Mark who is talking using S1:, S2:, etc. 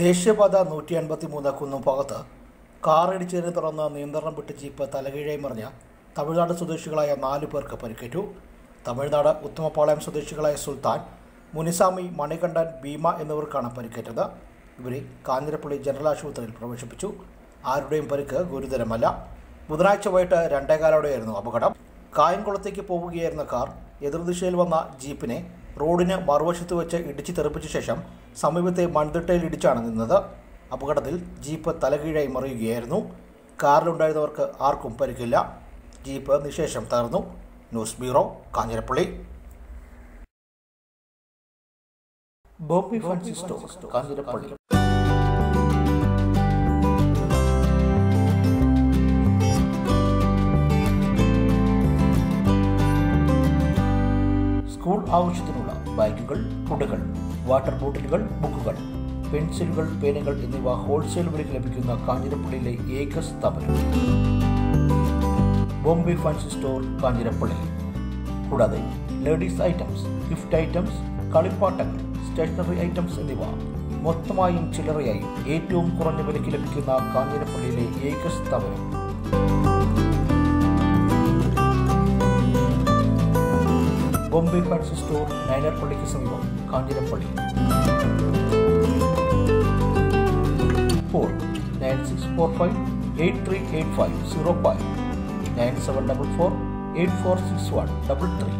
S1: ദേശീയപാത നൂറ്റി അൻപത്തി മൂന്ന് കുന്നുംഭാഗത്ത് കാറിടിച്ചതിനെ തുടർന്ന് നിയന്ത്രണം വിട്ട് ജീപ്പ് തലകീഴായി മറിഞ്ഞ തമിഴ്നാട് സ്വദേശികളായ നാലു പേർക്ക് പരിക്കേറ്റു. തമിഴ്നാട് ഉത്തമപാളയം സ്വദേശികളായ സുൽത്താൻ മുനിസാമി മണികണ്ഠൻ ഭീമ എന്നിവർക്കാണ് പരിക്കേറ്റത്. ഇവരെ കാഞ്ഞിരപ്പള്ളി ജനറൽ ആശുപത്രിയിൽ പ്രവേശിപ്പിച്ചു. ആരുടെയും പരിക്ക് ഗുരുതരമല്ല. ബുധനാഴ്ച വൈകിട്ട് രണ്ടേകാലോടെയായിരുന്നു അപകടം. കായംകുളത്തേക്ക് പോവുകയായിരുന്ന കാർ എതിർദിശയിൽ വന്ന ജീപ്പിനെ റോഡിന് മറുവശത്ത് വെച്ച് ഇടിച്ചു തെറിപ്പിച്ച ശേഷം സമീപത്തെ മൺതിട്ടയിൽ ഇടിച്ചാണ് നിന്നത്. അപകടത്തിൽ ജീപ്പ് തലകീഴായി മറിയുകയായിരുന്നു. കാറിലുണ്ടായിരുന്നവർക്ക് ആർക്കും പരിക്കില്ല. ജീപ്പ് നിശേഷം തകർന്നു. News bureau Kanjirappally. Bobby fancy store Kanjirappally. School ആവശ്യത്തിനുള്ള ബാഗുകൾ കുടകൾ വാട്ടർ ബോട്ടിലുകൾ ബുക്കുകൾ പെൻസിലുകൾ പേനകൾ എന്നിവ ഹോൾസെയിൽ വിലയ്ക്ക് ലഭിക്കുന്ന കാഞ്ഞിരപ്പള്ളിയിലെ ഏക സ്ഥാപനം. Bombay fancy store Kanjirappally. കൂടാതെ ലേഡീസ് ഐറ്റംസ് ഗിഫ്റ്റ് ഐറ്റംസ് കളിപ്പാട്ടങ്ങൾ സ്റ്റേഷനറി ഐറ്റംസ് എന്നിവ മൊത്തമായും ചില്ലറയായും ഏറ്റവും കുറഞ്ഞ വിലയ്ക്ക് ലഭിക്കുന്ന കാഞ്ഞിരപ്പള്ളിയിലെ ഏക സ്ഥാപനം. ബോംബെ ഫാൻസി സ്റ്റോർ നയനർപ്പള്ളിക്ക് സമീപം Kanjirappally. Four nine six four five eight three eight five zero five. Nine seven double four eight four six one double three.